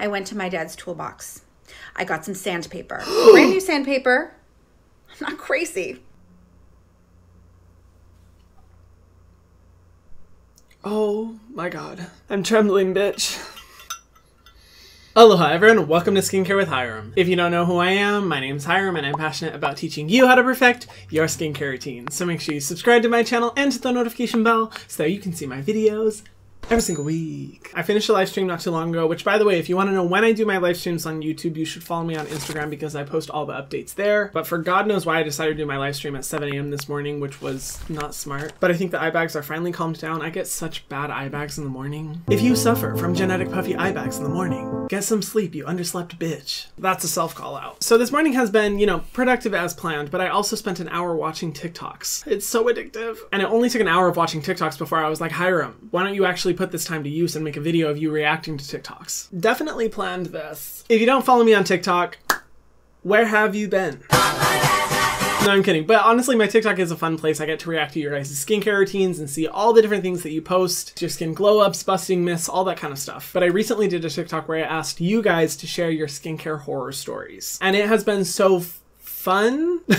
I went to my dad's toolbox. I got some sandpaper. Brand new sandpaper. I'm not crazy. Oh my god. I'm trembling, bitch. Aloha everyone, welcome to Skincare with Hyram. If you don't know who I am, my name's Hyram and I'm passionate about teaching you how to perfect your skincare routine. So make sure you subscribe to my channel and hit the notification bell so that you can see my videos every single week. I finished a live stream not too long ago, which by the way, if you want to know when I do my live streams on YouTube, you should follow me on Instagram because I post all the updates there. But for God knows why I decided to do my live stream at 7 a.m. this morning, which was not smart. But I think the eye bags are finally calmed down. I get such bad eye bags in the morning. If you suffer from genetic puffy eye bags in the morning, get some sleep, you underslept bitch. That's a self call out. So this morning has been, you know, productive as planned, but I also spent an hour watching TikToks. It's so addictive. And it only took an hour of watching TikToks before I was like, Hyram, why don't you actually put this time to use and make a video of you reacting to TikToks. Definitely planned this. If you don't follow me on TikTok, where have you been? No, I'm kidding. But honestly, my TikTok is a fun place. I get to react to your guys' skincare routines and see all the different things that you post, your skin glow ups, busting myths, all that kind of stuff. But I recently did a TikTok where I asked you guys to share your skincare horror stories. And it has been so fun.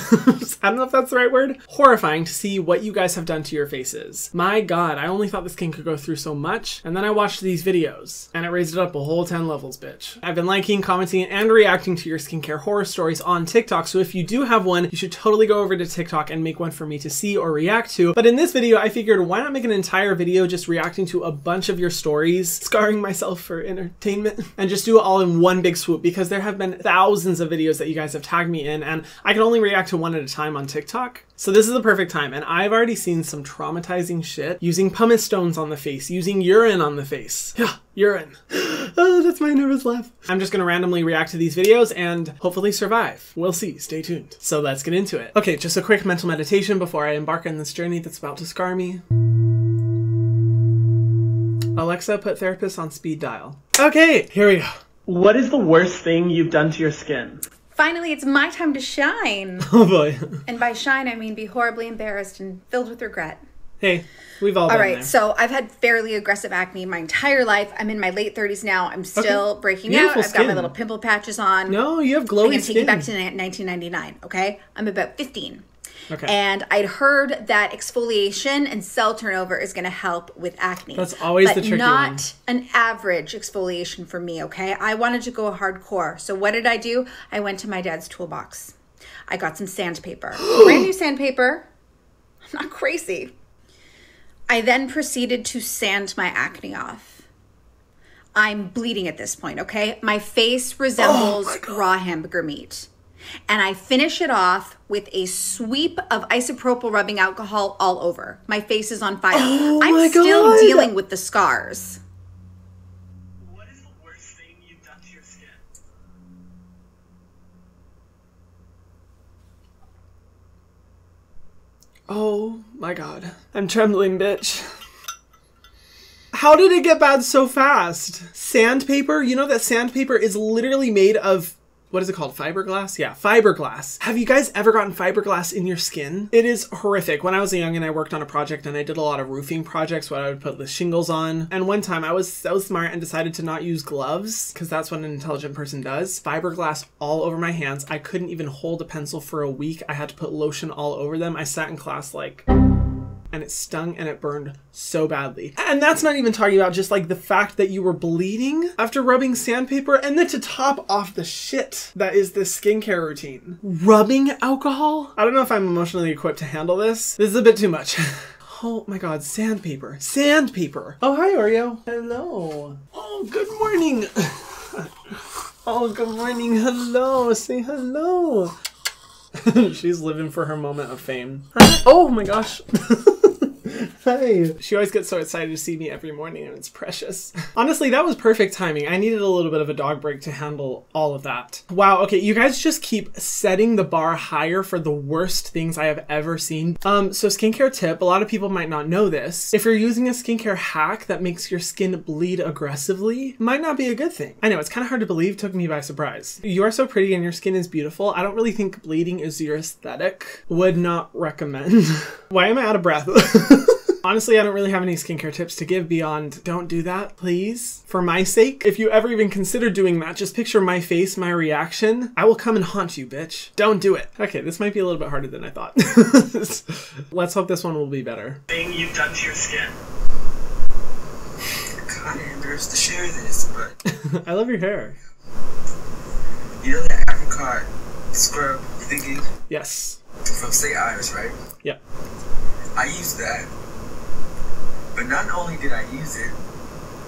I don't know if that's the right word. Horrifying to see what you guys have done to your faces. My god, I only thought this skin could go through so much, and then I watched these videos, and it raised it up a whole 10 levels, bitch. I've been liking, commenting, and reacting to your skincare horror stories on TikTok, so if you do have one, you should totally go over to TikTok and make one for me to see or react to. But in this video, I figured why not make an entire video just reacting to a bunch of your stories, scarring myself for entertainment, and just do it all in one big swoop, because there have been thousands of videos that you guys have tagged me in, and I can only react to one at a time on TikTok. So this is the perfect time, and I've already seen some traumatizing shit using pumice stones on the face, using urine on the face. Yeah, urine. oh, that's my nervous laugh. I'm just gonna randomly react to these videos and hopefully survive. We'll see, stay tuned. So let's get into it. Okay, just a quick mental meditation before I embark on this journey that's about to scar me. Alexa, put therapist on speed dial. Okay, here we go. What is the worst thing you've done to your skin? Finally, it's my time to shine. Oh boy. and by shine, I mean be horribly embarrassed and filled with regret. Hey, we've all, all been right. there. So I've had fairly aggressive acne my entire life. I'm in my late 30s now. I'm still Okay. breaking Beautiful out. I've got my little pimple patches on. No, you have I'm glowy gonna take you back to 1999. Okay, I'm about 15. Okay. And I'd heard that exfoliation and cell turnover is going to help with acne. That's always but the tricky not one. an average exfoliation for me. Okay, I wanted to go hardcore. So what did I do? I went to my dad's toolbox. I got some sandpaper, brand new sandpaper. I'm not crazy. I then proceeded to sand my acne off. I'm bleeding at this point, okay? My face oh resembles Oh raw hamburger meat. And I finish it off with a sweep of isopropyl rubbing alcohol all over. My face is on fire. Oh I'm my still God. dealing with the scars. What is the worst thing you've done to your skin? Oh my god. I'm trembling, bitch. How did it get bad so fast? Sandpaper? You know that sandpaper is literally made of what is it called? Fiberglass? Yeah, fiberglass. Have you guys ever gotten fiberglass in your skin? It is horrific. When I was young and I worked on a project and I did a lot of roofing projects where I would put the shingles on. And one time I was so smart and decided to not use gloves because that's what an intelligent person does. Fiberglass all over my hands. I couldn't even hold a pencil for a week. I had to put lotion all over them. I sat in class like and it stung and it burned so badly. And that's not even talking about just like the fact that you were bleeding after rubbing sandpaper and then to top off the shit that is this skincare routine. Rubbing alcohol? I don't know if I'm emotionally equipped to handle this. This is a bit too much. Oh my god, sandpaper. Sandpaper. Oh, hi, Oreo. Hello. Oh, good morning. Oh, good morning. Hello. Say hello. She's living for her moment of fame. Oh my gosh. Hi. She always gets so excited to see me every morning and it's precious. Honestly, that was perfect timing. I needed a little bit of a dog break to handle all of that. Wow, okay, you guys just keep setting the bar higher for the worst things I have ever seen. Um, so skincare tip, a lot of people might not know this. If you're using a skincare hack that makes your skin bleed aggressively, might not be a good thing. I know, it's kind of hard to believe, took me by surprise. You are so pretty and your skin is beautiful. I don't really think bleeding is your aesthetic. Would not recommend. Why am I out of breath? Honestly, I don't really have any skincare tips to give beyond don't do that, please. For my sake, if you ever even consider doing that, just picture my face, my reaction. I will come and haunt you, bitch. Don't do it. Okay, this might be a little bit harder than I thought. Let's hope this one will be better. Thing you've done to your skin. kind of embarrassed to share this, but I love your hair. you know that apricot scrub thingy Yes. from St. Ives, right? Yeah. I use that, but not only did I use it,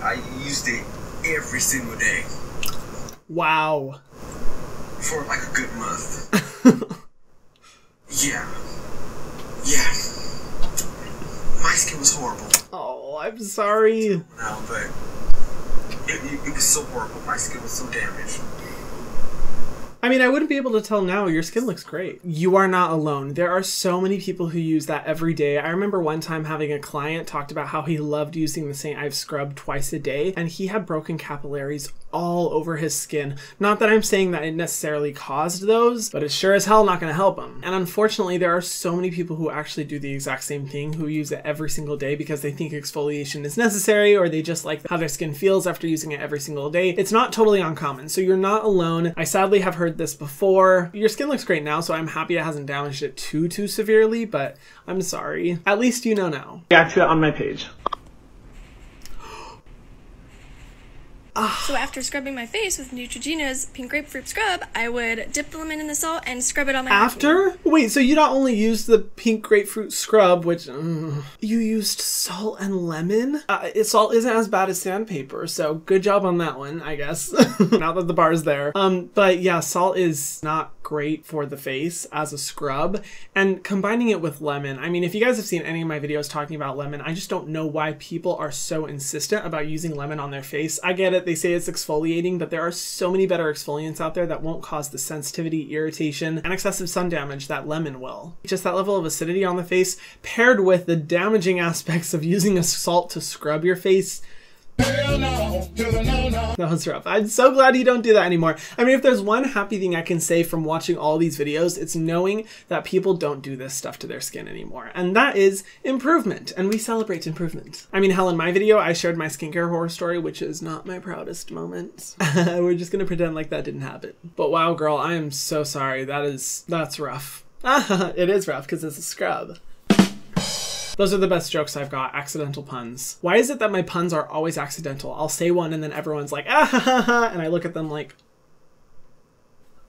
I used it every single day Wow. for like a good month. yeah, yeah. My skin was horrible Oh, I'm sorry. now, but it, it, it was so horrible. My skin was so damaged. I mean, I wouldn't be able to tell now. Your skin looks great. You are not alone. There are so many people who use that every day. I remember one time having a client talked about how he loved using the St. Ives scrub twice a day, and he had broken capillaries all over his skin. Not that I'm saying that it necessarily caused those, but it's sure as hell not going to help him. And unfortunately, there are so many people who actually do the exact same thing, who use it every single day because they think exfoliation is necessary or they just like how their skin feels after using it every single day. It's not totally uncommon, so you're not alone. I sadly have heard this before. Your skin looks great now, so I'm happy it hasn't damaged it too, too severely, but I'm sorry. At least you know now. It on my page. So after scrubbing my face with Neutrogena's pink grapefruit scrub, I would dip the lemon in the salt and scrub it on my face. After? Wait, so you not only used the pink grapefruit scrub, which mm, you used salt and lemon? Uh, salt isn't as bad as sandpaper, so good job on that one, I guess. now that the bar is there. Um, but yeah, salt is not great for the face as a scrub, and combining it with lemon. I mean, if you guys have seen any of my videos talking about lemon, I just don't know why people are so insistent about using lemon on their face. I get it, they say it's exfoliating, but there are so many better exfoliants out there that won't cause the sensitivity, irritation, and excessive sun damage that lemon will. Just that level of acidity on the face, paired with the damaging aspects of using a salt to scrub your face, that was rough. I'm so glad you don't do that anymore. I mean, if there's one happy thing I can say from watching all these videos, it's knowing that people don't do this stuff to their skin anymore. And that is improvement. And we celebrate improvement. I mean, hell, in my video, I shared my skincare horror story, which is not my proudest moment. We're just gonna pretend like that didn't happen. But wow, girl, I am so sorry. That is, that's rough. it is rough because it's a scrub. Those are the best jokes I've got, accidental puns. Why is it that my puns are always accidental? I'll say one and then everyone's like, ah ha ha ha, and I look at them like,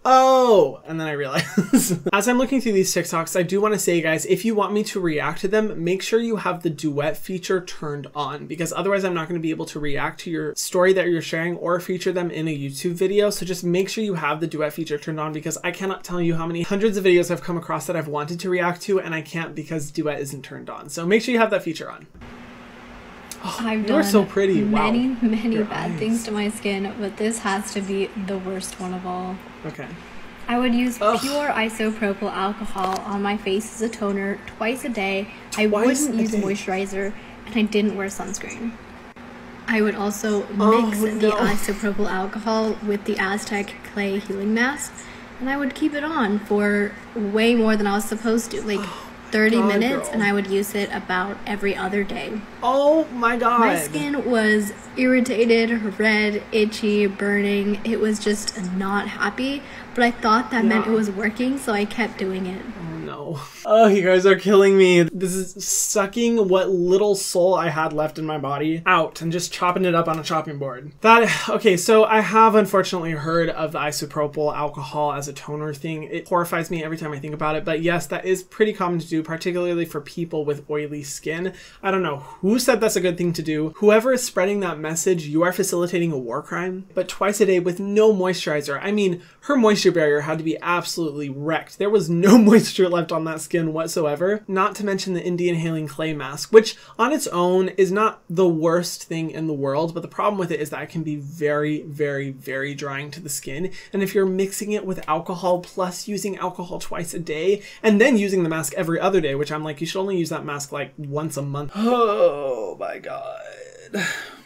oh, and then I realize. As I'm looking through these TikToks, I do want to say, guys, if you want me to react to them, make sure you have the duet feature turned on because otherwise I'm not going to be able to react to your story that you're sharing or feature them in a YouTube video. So just make sure you have the duet feature turned on because I cannot tell you how many hundreds of videos I've come across that I've wanted to react to and I can't because duet isn't turned on. So make sure you have that feature on. Oh, I've done so pretty. Wow. many, many Your bad eyes. things to my skin, but this has to be the worst one of all. Okay. I would use Ugh. pure isopropyl alcohol on my face as a toner twice a day. I Twice wouldn't use day. moisturizer, and I didn't wear sunscreen. I would also Oh, mix the isopropyl alcohol with the Aztec clay healing mask, and I would keep it on for way more than I was supposed to, like oh. 30 Oh God, minutes, girl. and I would use it about every other day. Oh my god. My skin was irritated, red, itchy, burning. It was just not happy, but I thought that meant it was working, so I kept doing it. Oh, you guys are killing me. This is sucking what little soul I had left in my body out and just chopping it up on a chopping board. That, okay, so I have unfortunately heard of the isopropyl alcohol as a toner thing. It horrifies me every time I think about it, but yes, that is pretty common to do, particularly for people with oily skin. I don't know who said that's a good thing to do. Whoever is spreading that message, you are facilitating a war crime. But twice a day with no moisturizer. I mean, her moisture barrier had to be absolutely wrecked. There was no moisture left on that skin whatsoever. Not to mention the Indian Healing Clay mask, which on its own is not the worst thing in the world, but the problem with it is that it can be very, very, very drying to the skin. And if you're mixing it with alcohol plus using alcohol twice a day, and then using the mask every other day, which I'm like, you should only use that mask like once a month. Oh my god.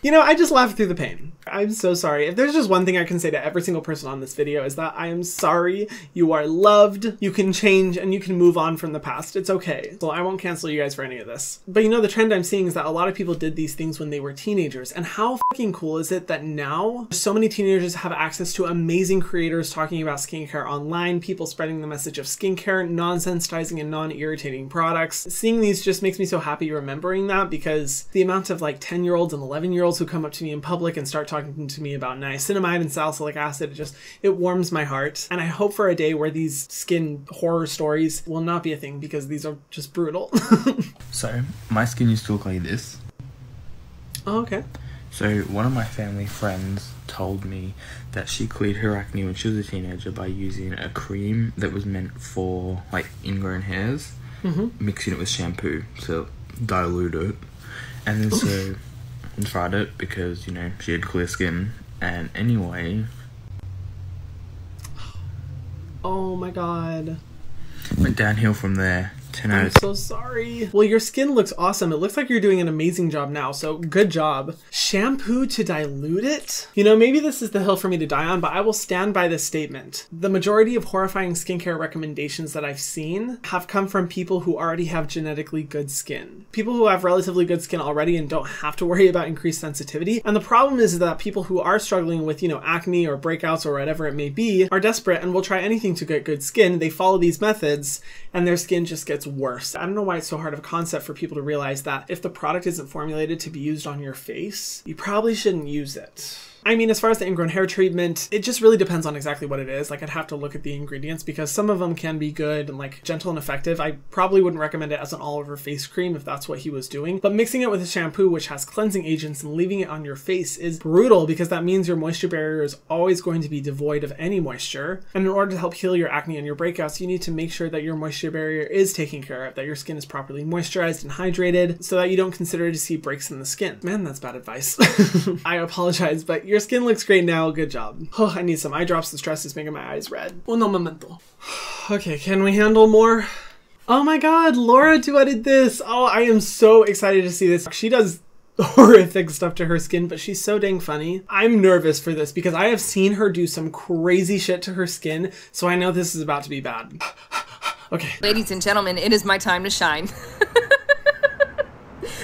You know, I just laughed through the pain. I'm so sorry. If there's just one thing I can say to every single person on this video is that I am sorry. You are loved. You can change and you can move on from the past. It's okay. So I won't cancel you guys for any of this. But you know, the trend I'm seeing is that a lot of people did these things when they were teenagers. And how fucking cool is it that now so many teenagers have access to amazing creators talking about skincare online, people spreading the message of skincare, non-sensitizing and non-irritating products. Seeing these just makes me so happy remembering that because the amount of like 10 year olds and 11 year olds who come up to me in public and start talking to me about niacinamide and salicylic acid, it just, it warms my heart. And I hope for a day where these skin horror stories will not be a thing because these are just brutal. So, my skin used to look like this. oh, okay. So, one of my family friends told me that she cleared her acne when she was a teenager by using a cream that was meant for like ingrown hairs, mm-hmm. mixing it with shampoo to dilute it. And then so Tried it because, you know, she had clear skin. And anyway, Oh my god. went downhill from there. 10 out I'm so sorry. Well, your skin looks awesome. It looks like you're doing an amazing job now, so good job. Shampoo to dilute it? You know, maybe this is the hill for me to die on, but I will stand by this statement. The majority of horrifying skincare recommendations that I've seen have come from people who already have genetically good skin. People who have relatively good skin already and don't have to worry about increased sensitivity. And the problem is that people who are struggling with, you know, acne or breakouts or whatever it may be are desperate and will try anything to get good skin. They follow these methods and their skin just gets worse. I don't know why it's so hard of a concept for people to realize that if the product isn't formulated to be used on your face, you probably shouldn't use it. I mean, as far as the ingrown hair treatment, it just really depends on exactly what it is. Like, I'd have to look at the ingredients because some of them can be good and like gentle and effective. I probably wouldn't recommend it as an all over face cream if that's what he was doing. But mixing it with a shampoo, which has cleansing agents, and leaving it on your face is brutal because that means your moisture barrier is always going to be devoid of any moisture. And in order to help heal your acne and your breakouts, you need to make sure that your moisture barrier is taken care of, that your skin is properly moisturized and hydrated, so that you don't consider to see breaks in the skin. Man, that's bad advice. I apologize, but your skin looks great now. Good job. Oh, I need some eye drops. The stress is making my eyes red. Uno momento. Okay, can we handle more? Oh my god, Laura duetted this. Oh, I am so excited to see this. She does horrific stuff to her skin, but she's so dang funny. I'm nervous for this because I have seen her do some crazy shit to her skin, so I know this is about to be bad. okay. Ladies and gentlemen, it is my time to shine.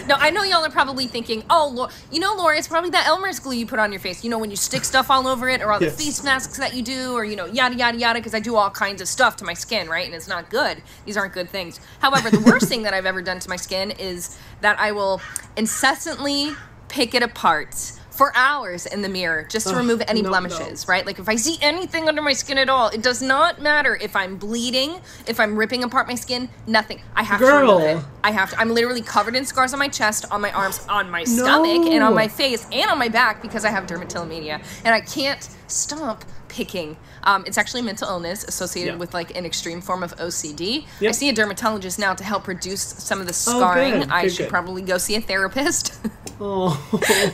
no, I know y'all are probably thinking, oh, Laura, you know, Laura, it's probably that Elmer's glue you put on your face. You know, when you stick stuff all over it, or all Yes. the face masks that you do, or, you know, yada, yada, yada, because I do all kinds of stuff to my skin, right? And it's not good. These aren't good things. However, the worst thing that I've ever done to my skin is that I will incessantly pick it apart for hours in the mirror just to remove any no, blemishes, right? Like if I see anything under my skin at all, it does not matter if I'm bleeding, if I'm ripping apart my skin, nothing. I have to remove it. I have to. I'm literally covered in scars on my chest, on my arms, on my stomach, and on my face, and on my back because I have dermatillomania, and I can't stop picking. Um, it's actually a mental illness associated Yeah. with like an extreme form of OCD. I see a dermatologist now to help reduce some of the Oh, scarring. good, I good, should good. probably go see a therapist. Oh.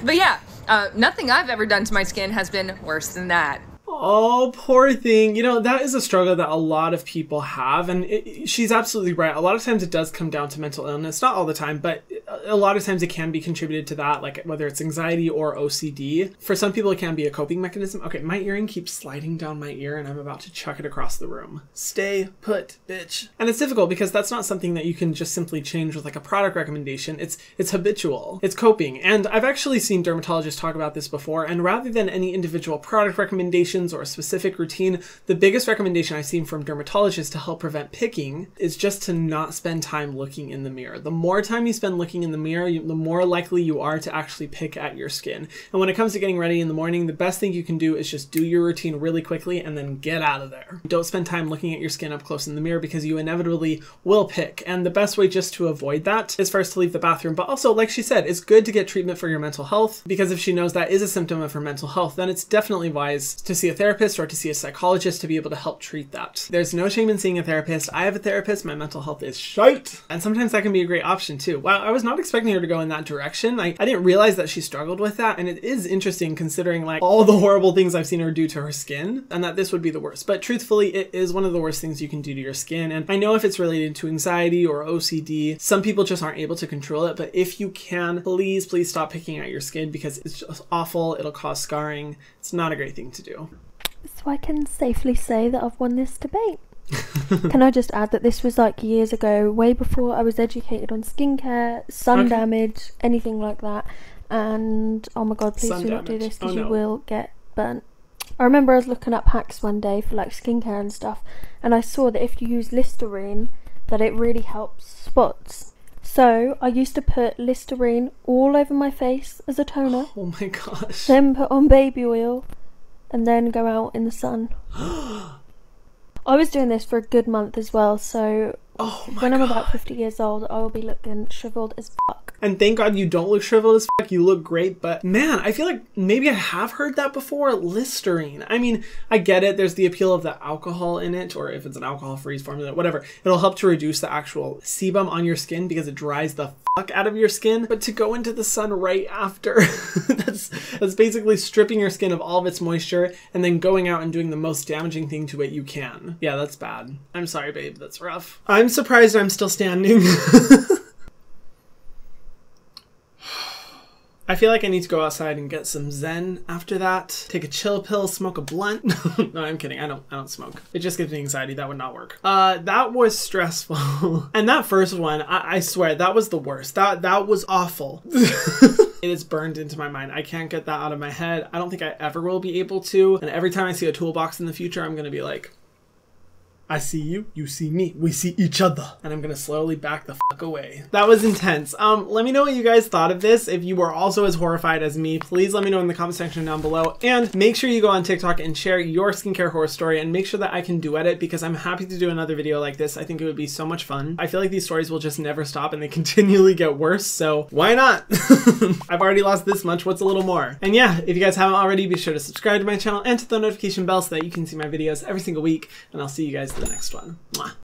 but yeah, uh, nothing I've ever done to my skin has been worse than that. Oh, poor thing. You know, that is a struggle that a lot of people have. And it, she's absolutely right. A lot of times it does come down to mental illness. Not all the time, but a lot of times it can be contributed to that, like whether it's anxiety or OCD. For some people, it can be a coping mechanism. Okay, my earring keeps sliding down my ear and I'm about to chuck it across the room. Stay put, bitch. And it's difficult because that's not something that you can just simply change with like a product recommendation. It's it's habitual. It's coping. And I've actually seen dermatologists talk about this before. And rather than any individual product recommendations or a specific routine, the biggest recommendation I've seen from dermatologists to help prevent picking is just to not spend time looking in the mirror. The more time you spend looking in the mirror, you, the more likely you are to actually pick at your skin. And when it comes to getting ready in the morning, the best thing you can do is just do your routine really quickly and then get out of there. Don't spend time looking at your skin up close in the mirror because you inevitably will pick. And the best way just to avoid that is first to leave the bathroom. But also, like she said, it's good to get treatment for your mental health because if she knows that is a symptom of her mental health, then it's definitely wise to see a therapist or to see a psychologist to be able to help treat that. There's no shame in seeing a therapist. I have a therapist. My mental health is shite. And sometimes that can be a great option too. Wow, I was not expecting her to go in that direction. I, I didn't realize that she struggled with that. And it is interesting considering like all the horrible things I've seen her do to her skin and that this would be the worst. But truthfully, it is one of the worst things you can do to your skin. And I know if it's related to anxiety or OCD, some people just aren't able to control it. But if you can, please, please stop picking at your skin because it's just awful. It'll cause scarring. It's not a great thing to do. So I can safely say that I've won this debate. can I just add that this was like years ago, way before I was educated on skincare, sun Okay. damage, anything like that. And oh my god, please Sun do not do this oh, because Oh, you will get burnt. I remember I was looking up hacks one day for like skincare and stuff, and I saw that if you use Listerine, that it really helps spots. So I used to put Listerine all over my face as a toner, Oh my gosh. then put on baby oil, and then go out in the sun. I was doing this for a good month as well, so Oh when I'm about 50 years old, I will be looking shriveled as fuck. And thank God you don't look shriveled as fuck. You look great, but man, I feel like maybe I have heard that before. Listerine. I mean, I get it. There's the appeal of the alcohol in it, or if it's an alcohol-free formula, whatever. It'll help to reduce the actual sebum on your skin because it dries the fuck out of your skin. But to go into the sun right after, that's that's basically stripping your skin of all of its moisture and then going out and doing the most damaging thing to it you can. Yeah, that's bad. I'm sorry, babe. That's rough. I'm surprised I'm still standing. I feel like I need to go outside and get some zen after that. Take a chill pill, smoke a blunt. no, I'm kidding. I don't I don't smoke. It just gives me anxiety. That would not work. Uh that was stressful. and that first one, I, I swear, that was the worst. That that was awful. It is burned into my mind. I can't get that out of my head. I don't think I ever will be able to. And every time I see a toolbox in the future, I'm gonna be like, I see you, you see me, we see each other. And I'm gonna slowly back the fuck away. That was intense. Um, let me know what you guys thought of this. If you were also as horrified as me, please let me know in the comment section down below. And make sure you go on TikTok and share your skincare horror story and make sure that I can duet it because I'm happy to do another video like this. I think it would be so much fun. I feel like these stories will just never stop and they continually get worse, so why not? I've already lost this much, what's a little more? And yeah, if you guys haven't already, be sure to subscribe to my channel and to the notification bell so that you can see my videos every single week. And I'll see you guys the next one. Mwah.